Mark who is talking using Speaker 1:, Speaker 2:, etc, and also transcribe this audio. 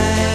Speaker 1: shine.